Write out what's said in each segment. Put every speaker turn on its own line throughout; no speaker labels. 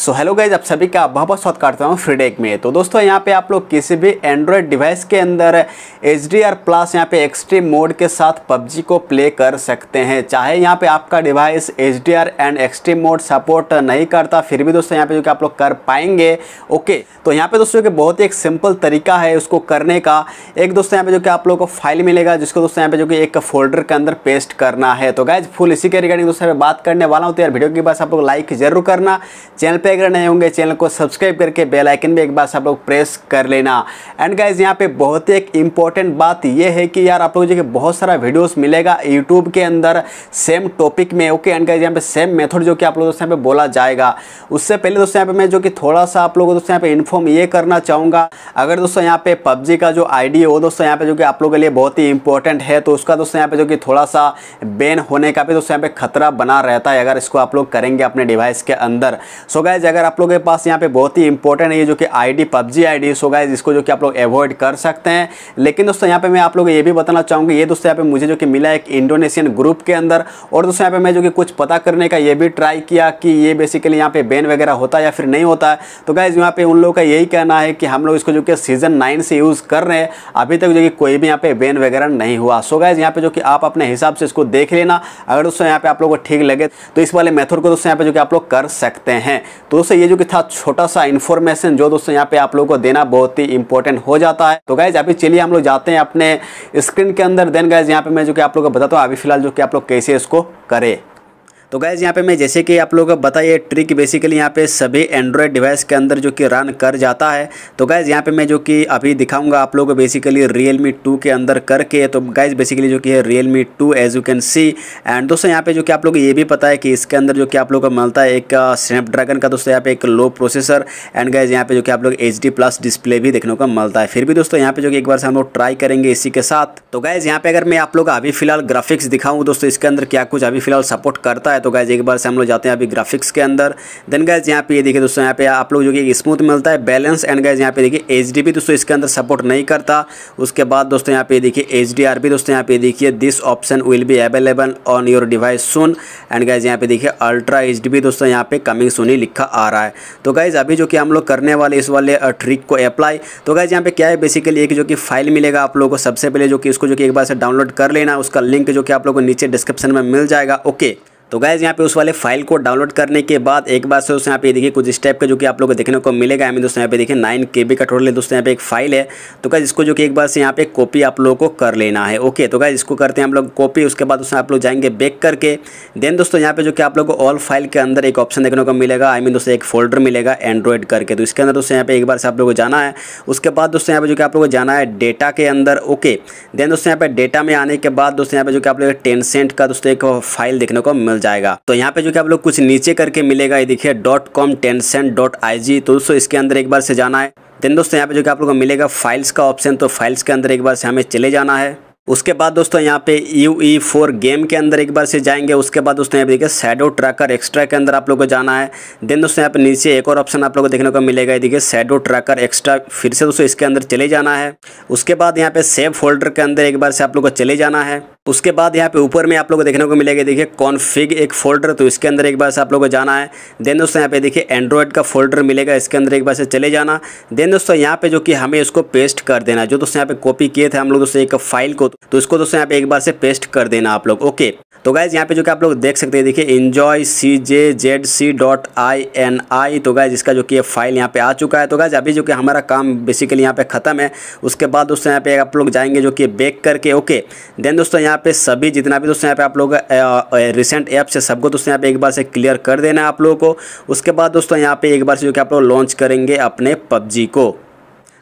So hello guys आप सभी का बहुत बहुत स्वागत करता हूँ फ्रीडेक में। तो दोस्तों, यहाँ पे आप लोग किसी भी एंड्रॉयड डिवाइस के अंदर एच डी आर प्लस यहाँ पे एक्सट्रीम मोड के साथ पबजी को प्ले कर सकते हैं। चाहे यहाँ पे आपका device H D R and extreme mode support नहीं करता, फिर भी दोस्तों यहाँ पे जो कि आप लोग कर पाएँगे। ओके तो यहाँ पे दोस्तों कि बहुत ही एक सिंपल तरीका है उसको करने का। एक दोस्तों यहाँ पे जो कि आप लोग को फ़ाइल मिलेगा, जिसको दोस्तों यहाँ पे जो कि एक फोल्डर के अंदर पेस्ट करना है। तो गाइज़ फुल इसी के रिगार्डिंग दोस्तों बात करने वाला हूँ। तो यार वीडियो के बाद आप लोग लाइक ज़रूर करना। चैनल पे अगर नए होंगे, चैनल को सब्सक्राइब करके बेल आइकन भी एक बार आप लोग प्रेस कर लेना। एंड गाइज़ यहाँ पे बहुत ही एक इंपॉर्टेंट बात ये है कि यार आप लोग जो बहुत सारा वीडियोस मिलेगा यूट्यूब के अंदर सेम टॉपिक में ओके एंड गाइज़ यहाँ पे सेम मेथड जो कि आप लोग दोस्तों यहाँ पे बोला जाएगा। उससे पहले दोस्तों, यहाँ पे मैं जो कि थोड़ा सा आप लोगों को दोस्तों यहाँ पे इन्फॉर्म ये करना चाहूँगा। अगर दोस्तों यहाँ पे पबजी का जो आईडी है वो दोस्तों, यहाँ पे जो कि आप लोगों के लिए बहुत ही इंपॉर्टेंट है तो उसका दोस्तों यहाँ पे जो कि थोड़ा सा बैन होने का भी दोस्तों यहाँ पे खतरा बना रहता है, अगर इसको आप लोग करेंगे अपने डिवाइस के अंदर। सो गाइज़ अगर आप लोगों के पास यहाँ पे बहुत ही इंपॉर्टेंट है ये जो कि ID PUBG ID so guys इसको जो कि आप लोग अवॉइड कर सकते हैं लेकिन दोस्तों यहाँ पे मैं आप लोग ये भी बताना चाहूँगा ये दोस्तों यहाँ पे मुझे जो कि मिला एक इंडोनेशियन ग्रुप के अंदर और दोस्तों यहाँ पे मैं जो कि कुछ पता करने का ये भी ट्राई किया कि ये बेसिकली यहाँ पे बैन वगैरह होता है या फिर नहीं होता है तो गाइज़ यहाँ पे उन लोगों का यही कहना है कि हम लोग इसको जो कि सीज़न नाइन से यूज़ कर रहे हैं अभी तक जो कि कोई भी यहाँ पे बैन वगैरह नहीं हुआ सो गाइज़ यहाँ पे जो कि आप अपने हिसाब से इसको देख लेना अगर दोस्तों यहाँ पे आप लोग को ठीक लगे तो इस वाले मेथड को दोस्तों यहाँ पे जो कि आप लोग कर सकते हैं तो दोस्तों, ये जो कि था छोटा सा इन्फॉर्मेशन जो दोस्तों यहाँ पे आप लोगों को देना बहुत ही इंपॉर्टेंट हो जाता है। तो गाइज़ अभी चलिए हम लोग जाते हैं अपने स्क्रीन के अंदर। देन गाइज़ यहाँ पे मैं जो कि आप लोग को बताता हूँ, अभी फ़िलहाल जो कि आप लोग कैसे इसको करें। तो गैज़ यहाँ पे मैं जैसे कि आप लोगों को बताइए ट्रिक बेसिकली यहाँ पे सभी एंड्रॉयड डिवाइस के अंदर जो कि रन कर जाता है। तो गैज़ यहाँ पे मैं जो कि अभी दिखाऊँगा आप लोगों को बेसिकली रियल मी टू के अंदर करके। तो गैज़ बेसिकली जो कि है Realme two as you can see and दोस्तों, यहाँ पे जो कि आप लोग ये भी पता है कि इसके अंदर जो कि आप लोग को मिलता है एक स्नैपड्रैगन का दोस्तों, यहाँ पे एक लो प्रोसेसर एंड गैज़ यहाँ पे जो कि आप लोग एच प्लस डिस्प्ले भी देखने को मिलता है। फिर भी दोस्तों, यहाँ पे जो कि एक बार से हम लोग ट्राई करेंगे इसी के साथ। तो गैज़ यहाँ पे अगर मैं आप लोग अभी फ़िलहाल ग्राफिक्स दिखाऊँ, दोस्तों, इसके अंदर क्या कुछ अभी फ़िलहाल सपोर्ट करता है तो गैज़ एक बार से हम लोग जाते हैं अभी ग्राफिक्स के अंदर। देन गैज यहाँ पे ये देखिए दोस्तों, यहाँ पे आप लोग जो कि स्मूथ मिलता है बैलेंस एंड गैज यहाँ पे देखिए एच भी दोस्तों इसके अंदर सपोर्ट नहीं करता। उसके बाद दोस्तों यहाँ पे देखिए एच भी दोस्तों, यहाँ पे देखिए this option will be available on your device soon and guys यहाँ पे देखिए अल्ट्रा एच दोस्तों, यहाँ पे कमिंग सुन ही लिखा आ रहा है। तो गैज अभी जो कि हम लोग करने वाले इस वाले ट्रिक को अप्लाई तो गैज यहाँ पे क्या है बेसिकली एक जो कि फ़ाइल मिलेगा आप लोगों को, सबसे पहले जो कि इसको जो कि एक बार से डाउनलोड कर लेना। उसका लिंक जो कि आप लोगों को नीचे डिस्क्रिप्शन में मिल जाएगा। ओके तो गैज़ यहाँ पे उस वाले फ़ाइल को डाउनलोड करने के बाद एक बार से उस यहाँ पे देखिए कुछ स्टेप का जो कि आप लोगों को देखने को मिलेगा हमें दोस्तों यहाँ पे देखिए नाइन के बी का टोटल है दोस्तों यहाँ पे एक फ़ाइल है तो गैस इसको जो कि एक बार से यहाँ पे कॉपी आप लोगों को कर लेना है ओके तो गैस इसको करते हैं हम लोग कॉपी उसके बाद उसमें आप लोग जाएँगे बेक करके देन दोस्तों यहाँ पे जो कि आप लोग को ऑल फ़ाइल के अंदर एक ऑप्शन देखने को मिलेगा आई मीन दोस्तों एक फोल्डर मिलेगा एंड्रॉइड करके तो इसके अंदर दोस्तों यहाँ पे एक बार से आप लोग को जाना है उसके बाद दोस्तों यहाँ पे जो कि आप लोग को जाना है डेटा के अंदर ओके देन दोस्तों यहाँ पे डेटा में आने के बाद दोस्तों यहाँ पे जो कि आप लोग टेन सेंट का दोस्तों एक फ़ाइल देखने को मिल जाएगा। तो यहाँ पे जो कि आप लोग कुछ नीचे करके मिलेगा, ये देखिए dot com Tencent dot I G तो दोस्तों, इसके अंदर एक बार से जाना है। देन दोस्तों, यहाँ पे जो कि आप लोग को मिलेगा फाइल्स का ऑप्शन तो फाइल्स के अंदर एक बार से हमें चले जाना है। उसके बाद दोस्तों, यहाँ पे यू ई फोर गेम के अंदर एक बार से जाएँगे। उसके बाद दोस्तों, यहाँ पे देखिए सैडो ट्रैकर एक्स्ट्रा के अंदर आप लोग को जाना है। देन दोस्तों, यहाँ पे नीचे एक और ऑप्शन आप लोग को देखने को मिलेगा। देखिए सैडो ट्रैकर एक्स्ट्रा फिर से दोस्तों, इसके अंदर चले जाना है। उसके बाद यहाँ पे सेव फोल्डर के अंदर एक बार से आप लोग को चले जाना है। उसके बाद यहाँ पे ऊपर में आप लोग को देखने को मिलेगा, देखिए कॉन्फिग एक फोल्डर तो इसके अंदर एक बार से आप लोग को जाना है। देन दोस्तों यहाँ पे देखिए एंड्रॉयड का फोल्डर मिलेगा, इसके अंदर एक बार से चले जाना। देन दोस्तों यहाँ पे जो कि हमें इसको पेस्ट कर देना जो दोस्तों यहाँ पे कॉपी किए थे हम लोग दोस्तों एक फ़ाइल को तो इसको दोस्तों यहाँ पे एक बार से पेस्ट कर देना आप लोग ओके तो गाइज़ यहाँ पे जो कि आप लोग देख सकते हैं, देखिए enjoy C J Z C dot I N I तो गाइज़ इसका जो कि फ़ाइल यहाँ पे आ चुका है। तो गाइज़ अभी जो कि हमारा काम बेसिकली यहाँ पे ख़त्म है। उसके बाद दोस्तों यहाँ पे आप लोग जाएँगे जो कि बेक करके ओके देन दोस्तों यहाँ पे सभी जितना भी दोस्तों यहाँ पे आप लोग रिसेंट ऐप से सबको दोस्तों यहाँ पे एक बार से क्लियर कर देना आप लोगों को। उसके बाद दोस्तों यहाँ पे एक बार से जो कि आप लोग लॉन्च करेंगे अपने पबजी को।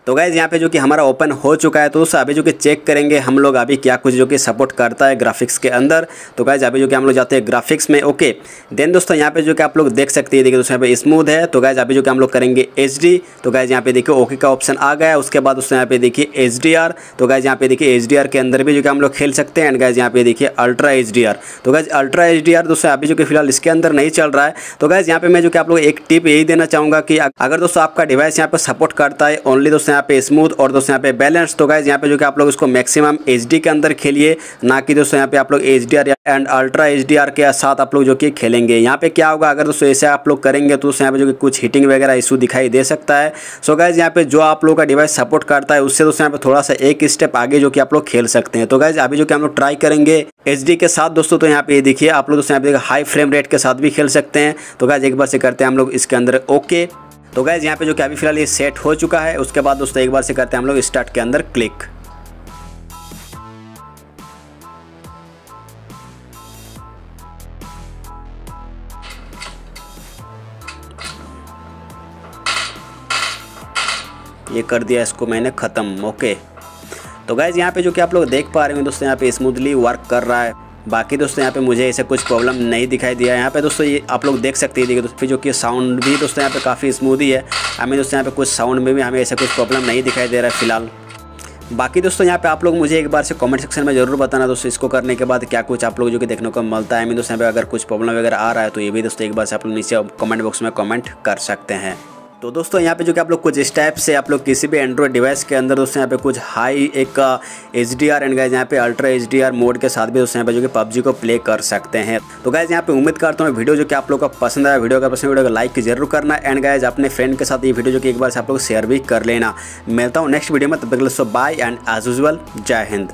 तो गैज़ यहाँ पे जो कि हमारा ओपन हो चुका है तो दोस्तों, अभी जो कि चेक करेंगे हम लोग अभी क्या कुछ जो कि सपोर्ट करता है ग्राफिक्स के अंदर। तो गैज़ अभी जो कि हम लोग जाते हैं ग्राफिक्स में ओके देन दोस्तों, यहाँ पे जो कि आप लोग देख सकते हैं, देखिए दोस्तों, यहाँ पे स्मूथ है। तो गैज़ अभी जो कि हम लोग करेंगे एचडी तो गैज़ यहाँ पे देखिए ओके का ऑप्शन आ गया उसके बाद दोस्तों, यहाँ पे देखिए एचडीआर तो गैज़ यहाँ पे देखिए एचडीआर के अंदर भी जो कि हम लोग खेल सकते हैं। एंड गैज़ यहाँ पे देखिए अल्ट्रा एचडीआर तो गैज़ अल्ट्रा एचडीआर दोस्तों, अभी जो कि फ़िलहाल इसके अंदर नहीं चल रहा है। तो गैज़ यहाँ पे मैं जो कि आप लोग एक टिप यही देना चाहूँगा कि अगर दोस्तों आपका डिवाइस यहाँ पे सपोर्ट करता है ओनली दोस्तों यहाँ पे स्मूथ और दोस्तों यहाँ पे बैलेंस तो गाइज़ यहाँ पे जो कि आप लोग इसको मैक्सिमम एचडी के अंदर खेलिए ना कि दोस्तों यहाँ पे आप लोग एच एंड अल्ट्रा एचडीआर के साथ आप लोग जो कि खेलेंगे यहाँ पे क्या होगा अगर दोस्तों ऐसे आप लोग करेंगे तो दोस्तों यहाँ पे जो कि कुछ हीटिंग वगैरह इशू दिखाई दे सकता है सो गाइज़ यहाँ पे जो आप लोग का डिवाइस सपोर्ट करता है उससे दोस्तों यहाँ पे थोड़ा सा एक स्टेप आगे जो कि आप लोग खेल सकते हैं तो गाइज़ अभी जो कि हम लोग ट्राई करेंगे एच के साथ दोस्तों तो यहाँ पे ये देखिए आप लोग दोस्तों यहाँ पे हाई फ्रेम रेट के साथ भी खेल सकते हैं तो गाइज़ एक बार से करते हैं हम लोग इसके अंदर ओके तो गैज़ यहाँ पे जो कि अभी फ़िलहाल ये सेट हो चुका है, उसके बाद दोस्तों एक बार से करते हैं हम लोग स्टार्ट के अंदर क्लिक ये कर दिया इसको मैंने ख़त्म ओके तो गैज़ यहाँ पे जो कि आप लोग देख पा रहे हैं दोस्तों, यहाँ पे स्मूथली वर्क कर रहा है। बाकी दोस्तों, यहाँ पे मुझे ऐसे कुछ प्रॉब्लम नहीं दिखाई दिया। यहाँ पे दोस्तों, ये आप लोग देख सकते हैं, देखिए जो कि साउंड भी दोस्तों, यहाँ पे काफ़ी स्मूथ ही है। हमें दोस्तों, यहाँ पे कुछ साउंड में भी हमें ऐसा कुछ प्रॉब्लम नहीं दिखाई दे रहा है फ़िलहाल। बाकी दोस्तों, यहाँ पे आप लोग मुझे एक बार से कमेंट सेक्शन में ज़रूर बताना दोस्तों, इसको करने के बाद क्या कुछ आप लोग जो कि देखने को मिलता है। मैं दोस्तों, यहाँ पे अगर कुछ प्रॉब्लम वगैरह आ रहा है तो ये भी दोस्तों एक बार से आप लोग नीचे कमेंट बॉक्स में कमेंट कर सकते हैं। तो दोस्तों, यहाँ पे जो कि आप लोग कुछ इस टाइप से आप लोग किसी भी एंड्रॉयड डिवाइस के अंदर दोस्तों, यहाँ पे कुछ हाई एक H D R and guys यहाँ पे ultra H D R mode के साथ भी दोस्तों, यहाँ पे जो कि पबजी को प्ले कर सकते हैं। तो गाइज़ यहाँ पे उम्मीद करता हूँ वीडियो जो कि आप लोग का पसंद आया, वीडियो का पसंद वीडियो को लाइक ज़रूर करना। एंड गाइज़ अपने फ्रेंड के साथ ये वीडियो जो कि एक बार से आप लोग शेयर भी कर लेना। मिलता हूँ नेक्स्ट वीडियो में, तब तक बाय एंड एज यूजल जय हिंद।